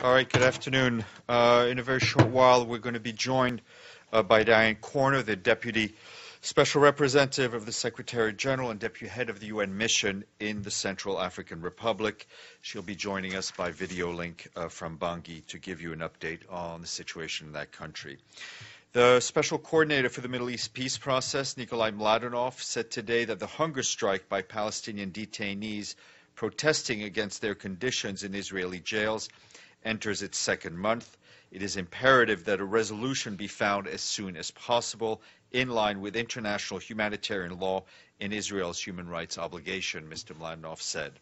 All right, good afternoon. Uh, in a very short while, we're going to be joined uh, by Diane Corner, the Deputy Special Representative of the Secretary General and Deputy Head of the UN Mission in the Central African Republic. She'll be joining us by video link uh, from Bangui to give you an update on the situation in that country. The Special Coordinator for the Middle East Peace Process, Nikolai Mladenov, said today that the hunger strike by Palestinian detainees protesting against their conditions in Israeli jails enters its second month. It is imperative that a resolution be found as soon as possible, in line with international humanitarian law and Israel's human rights obligation, Mr. Mladenov said.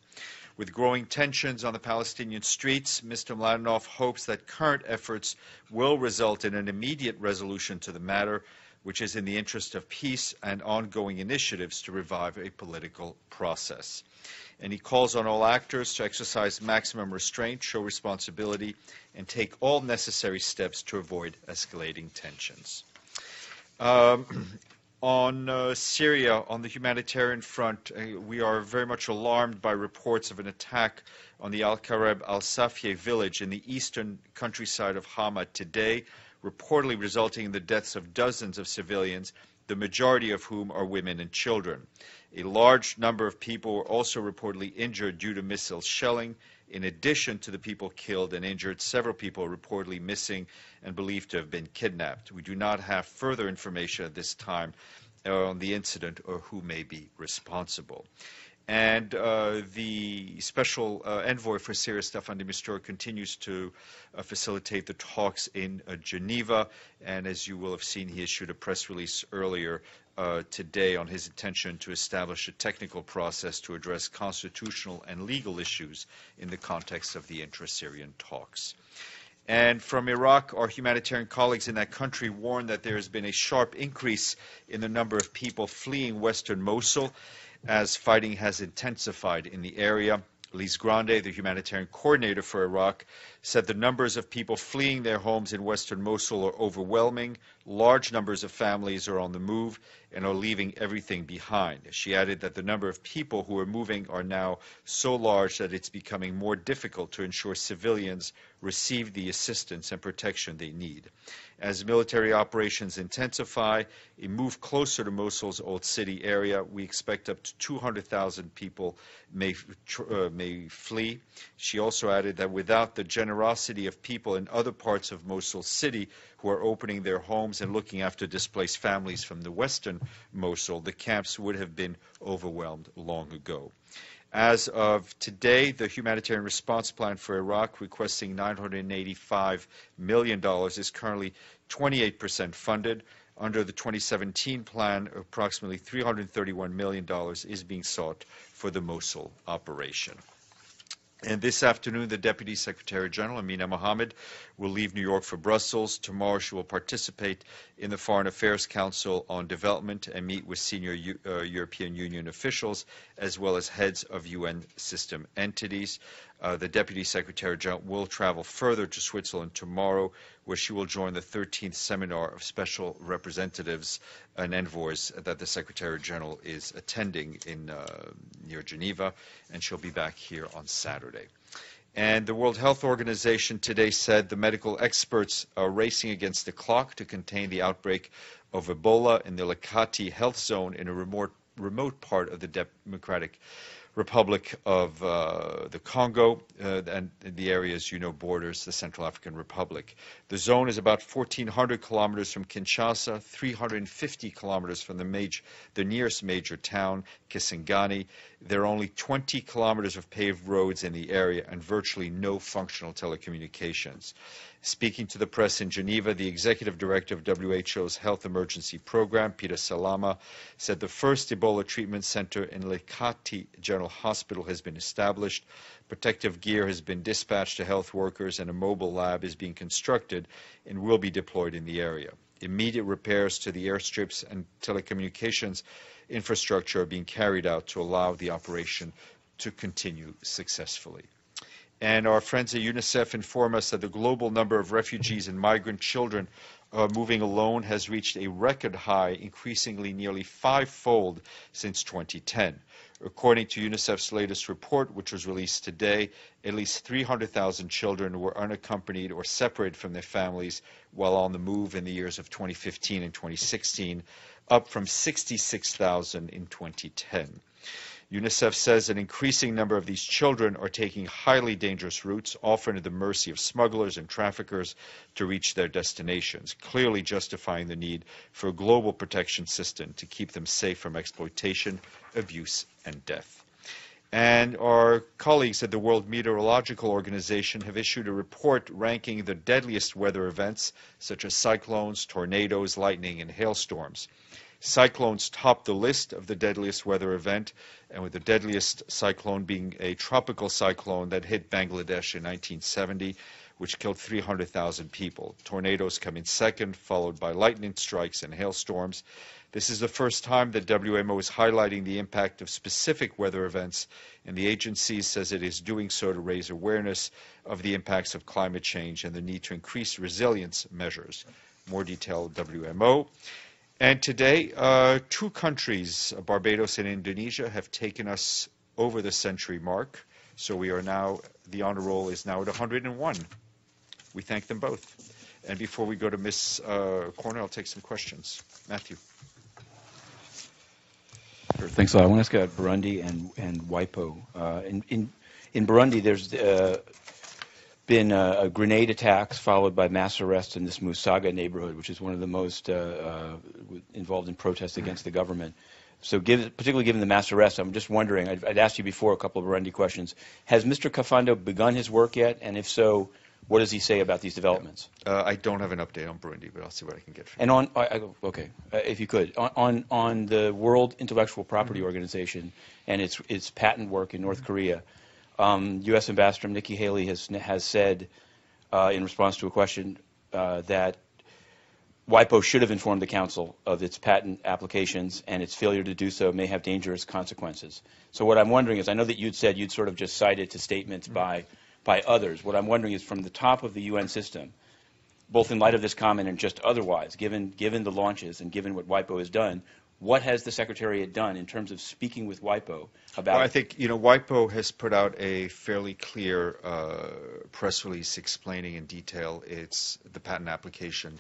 With growing tensions on the Palestinian streets, Mr. Mladenov hopes that current efforts will result in an immediate resolution to the matter, which is in the interest of peace and ongoing initiatives to revive a political process and he calls on all actors to exercise maximum restraint, show responsibility, and take all necessary steps to avoid escalating tensions. Um, on uh, Syria, on the humanitarian front, uh, we are very much alarmed by reports of an attack on the Al Kareb Al Safie village in the eastern countryside of Hama today, reportedly resulting in the deaths of dozens of civilians, the majority of whom are women and children. A large number of people were also reportedly injured due to missile shelling. In addition to the people killed and injured, several people are reportedly missing and believed to have been kidnapped. We do not have further information at this time on the incident or who may be responsible. And uh, the special uh, envoy for Syria, Staffan de Mistura, continues to uh, facilitate the talks in uh, Geneva. And as you will have seen, he issued a press release earlier uh, today on his intention to establish a technical process to address constitutional and legal issues in the context of the intra-Syrian talks. And from Iraq, our humanitarian colleagues in that country warn that there has been a sharp increase in the number of people fleeing western Mosul as fighting has intensified in the area. Lise Grande, the humanitarian coordinator for Iraq, said the numbers of people fleeing their homes in western Mosul are overwhelming. Large numbers of families are on the move and are leaving everything behind. She added that the number of people who are moving are now so large that it's becoming more difficult to ensure civilians receive the assistance and protection they need. As military operations intensify, and move closer to Mosul's old city area, we expect up to 200,000 people may, uh, may flee. She also added that without the generosity of people in other parts of Mosul city who are opening their homes and looking after displaced families from the western Mosul, the camps would have been overwhelmed long ago. As of today, the humanitarian response plan for Iraq, requesting $985 million, is currently 28% funded. Under the 2017 plan, approximately $331 million is being sought for the Mosul operation. And this afternoon, the Deputy Secretary General, Amina Mohammed, will leave New York for Brussels. Tomorrow, she will participate in the Foreign Affairs Council on Development and meet with senior U uh, European Union officials as well as heads of UN system entities. Uh, the Deputy Secretary General will travel further to Switzerland tomorrow, where she will join the 13th seminar of special representatives and envoys that the Secretary General is attending in uh, near Geneva, and she'll be back here on Saturday. And the World Health Organization today said the medical experts are racing against the clock to contain the outbreak of Ebola in the Likati health zone in a remote, remote part of the Democratic Republic of uh, the Congo uh, and the areas you know borders the Central African Republic. The zone is about 1,400 kilometers from Kinshasa, 350 kilometers from the, major, the nearest major town, Kisangani. There are only 20 kilometers of paved roads in the area and virtually no functional telecommunications. Speaking to the press in Geneva, the executive director of WHO's Health Emergency Program, Peter Salama, said the first Ebola treatment center in Likati General Hospital has been established. Protective gear has been dispatched to health workers, and a mobile lab is being constructed and will be deployed in the area. Immediate repairs to the airstrips and telecommunications infrastructure are being carried out to allow the operation to continue successfully. And our friends at UNICEF inform us that the global number of refugees and migrant children uh, moving alone has reached a record high, increasingly nearly fivefold since 2010. According to UNICEF's latest report, which was released today, at least 300,000 children were unaccompanied or separated from their families while on the move in the years of 2015 and 2016, up from 66,000 in 2010. UNICEF says an increasing number of these children are taking highly dangerous routes, often at the mercy of smugglers and traffickers, to reach their destinations, clearly justifying the need for a global protection system to keep them safe from exploitation, abuse, and death. And our colleagues at the World Meteorological Organization have issued a report ranking the deadliest weather events, such as cyclones, tornadoes, lightning, and hailstorms. Cyclones top the list of the deadliest weather event, and with the deadliest cyclone being a tropical cyclone that hit Bangladesh in 1970, which killed 300,000 people. Tornadoes come in second, followed by lightning strikes and hailstorms. This is the first time that WMO is highlighting the impact of specific weather events, and the agency says it is doing so to raise awareness of the impacts of climate change and the need to increase resilience measures. More detail WMO. And today, uh, two countries, Barbados and Indonesia, have taken us over the century mark. So we are now, the honor roll is now at 101. We thank them both. And before we go to Ms. Uh, Corner, I'll take some questions. Matthew. Sure, thanks a lot. I want to ask about Burundi and, and WIPO. Uh, in, in, in Burundi, there's uh, been uh, grenade attacks followed by mass arrests in this Musaga neighborhood, which is one of the most uh, uh, involved in protests against the government. So, give, particularly given the mass arrests, I'm just wondering. I'd, I'd, asked you before a couple of Burundi questions. Has Mr. Kafando begun his work yet? And if so, what does he say about these developments? Uh, I don't have an update on Burundi, but I'll see what I can get. From you. And on, I, okay, uh, if you could, on, on, on the World Intellectual Property mm-hmm. Organization and its its patent work in North mm-hmm. Korea. Um, U.S. Ambassador Nikki Haley has has said uh, in response to a question uh, that WIPO should have informed the Council of its patent applications, and its failure to do so may have dangerous consequences. So what I'm wondering is, I know that you'd said you'd sort of just cited to statements mm-hmm. by by others. What I'm wondering is, from the top of the UN system, both in light of this comment and just otherwise, given given the launches and given what WIPO has done, what has the Secretariat done in terms of speaking with WIPO about? Well, I think you know WIPO has put out a fairly clear uh, press release explaining in detail its the patent application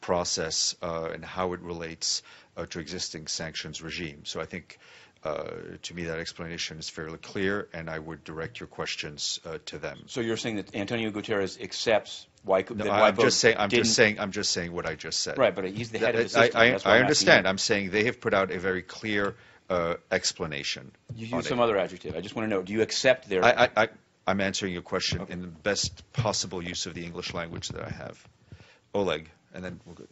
process uh, and how it relates uh, to existing sanctions regime. So I think. Uh, to me, that explanation is fairly clear, and I would direct your questions uh, to them. So you're saying that Antonio Guterres accepts why, no, I'm just saying. I'm just saying. I'm just saying what I just said. Right, but he's the head of the system. I, I, I understand. I'm saying they have put out a very clear uh, explanation. You use some it. other adjective. I just want to know: Do you accept their? I, I, am answering your question okay. in the best possible use of the English language that I have. Oleg, and then we'll go.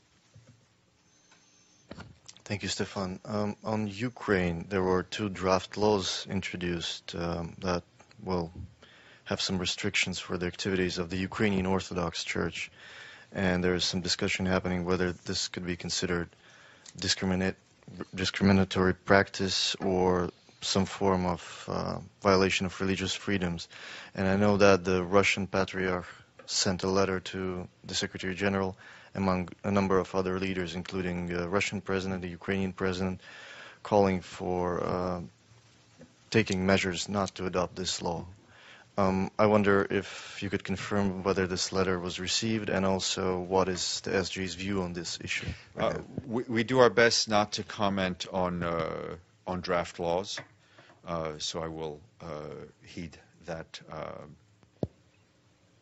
Thank you, Stefan. Um, on Ukraine, there were two draft laws introduced um, that will have some restrictions for the activities of the Ukrainian Orthodox Church. And there is some discussion happening whether this could be considered discriminate, discriminatory practice or some form of uh, violation of religious freedoms. And I know that the Russian Patriarch sent a letter to the Secretary General among a number of other leaders, including the Russian president, the Ukrainian president, calling for uh, taking measures not to adopt this law. Um, I wonder if you could confirm whether this letter was received and also what is the SG's view on this issue. Uh, we, we, do our best not to comment on uh, on draft laws, uh, so I will uh, heed that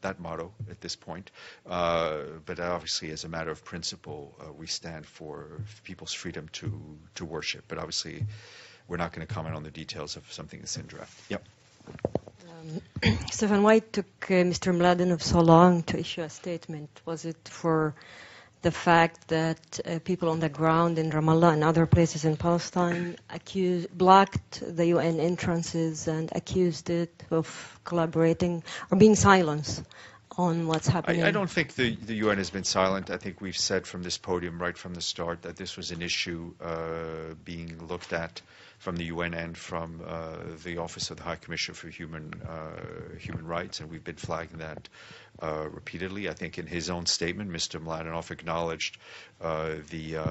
that motto at this point. Uh, but obviously, as a matter of principle, uh, we stand for people's freedom to to worship. But obviously, we're not going to comment on the details of something that's in draft. Yep. Um, Stefan, why took uh, Mr. Mladenov so long to issue a statement? Was it for the fact that uh, people on the ground in Ramallah and other places in Palestine accused, blocked the UN entrances and accused it of collaborating or being silent on what's happening? I, I, don't think the, the UN has been silent. I think we've said from this podium right from the start that this was an issue uh, being looked at from the UN and from uh, the Office of the High Commissioner for Human uh, Human Rights, and we've been flagging that uh, repeatedly. I think in his own statement, Mr. Mladenov acknowledged uh, the uh,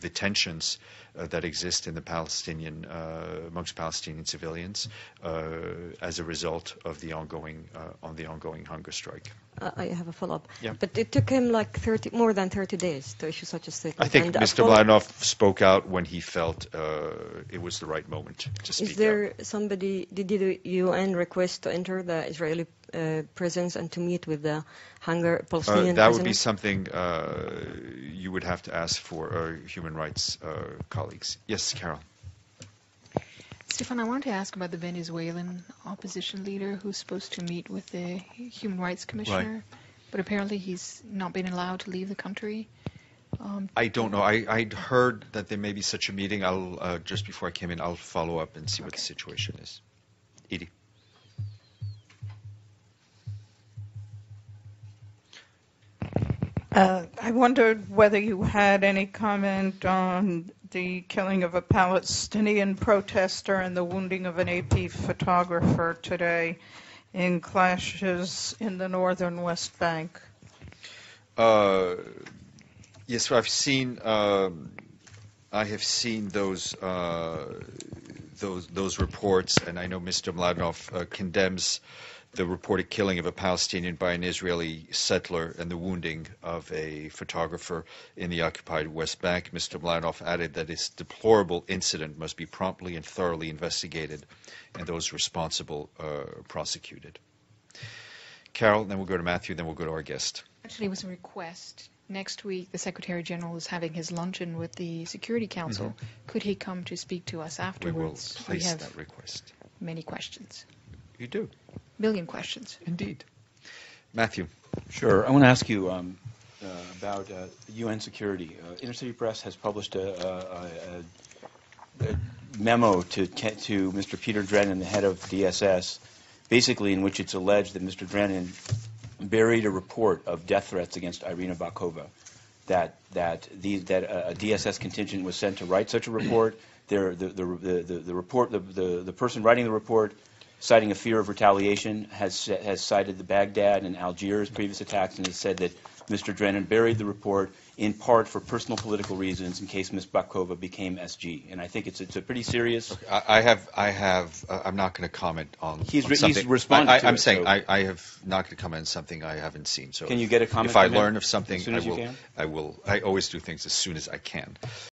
the tensions uh, that exist in the Palestinian uh, amongst Palestinian civilians uh, as a result of the ongoing uh, on the ongoing hunger strike. I have a follow-up. Yeah. But it took him like 30, more than 30 days to issue such a statement. I think And Mr. follow- Mladenov spoke out when he felt uh, it was the right moment to speak Is there somebody, did the UN request to enter the Israeli uh, prisons and to meet with the hunger out. Uh, Palestinian that would be something uh, you would have to ask for uh, human rights uh, colleagues. Yes, Carol. Stefan, I wanted to ask about the Venezuelan opposition leader who's supposed to meet with the Human Rights Commissioner, but apparently he's not been allowed to leave the country. Um, I don't know. I I heard that there may be such a meeting. I'll uh, just before I came in, I'll follow up and see what the situation is. Edie. I wondered whether you had any comment on the killing of a Palestinian protester and the wounding of an AP photographer today in clashes in the northern West Bank. Uh, yes, I've seen. Um, I have seen those uh, those those reports, and I know Mr. Mladenov uh, condemns the reported killing of a Palestinian by an Israeli settler and the wounding of a photographer in the occupied West Bank. Mr. Mladenov added that this deplorable incident must be promptly and thoroughly investigated, and those responsible uh, prosecuted. Carol, then we'll go to Matthew, then we'll go to our guest. actually, it was a request. Next week, the Secretary General is having his luncheon with the Security Council. Could he come to speak to us afterwards? We will place have that request. many questions, You do, million questions. indeed. Matthew. Sure. I want to ask you um, uh, about uh, UN security. Uh, Inner City Press has published a, a, a, a memo to to Mr. Peter Drennan, the head of DSS, basically in which it's alleged that Mr. Drennan buried a report of death threats against Irina Bokova. That that the, that a, a DSS contingent was sent to write such a report. There, the, the, the, the, the report, the, the, the person writing the report citing a fear of retaliation, has has cited the Baghdad and Algiers previous attacks and has said that Mr. Drennan buried the report in part for personal political reasons in case Ms. Bokova became SG. And I think it's it's a pretty serious. I, I have, I have, uh, I'm not going to comment on. He's on re- he's something. responded I, I, to I'm it, saying so- I, I have not going to comment on something I haven't seen. So Can you get a comment If I learn of something, I will. I will. I always do things as soon as I can.